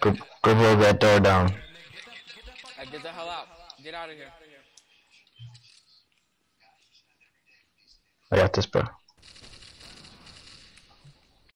Go, go blow that door down. Hey, get the hell out. Get out of here. I got this, bro.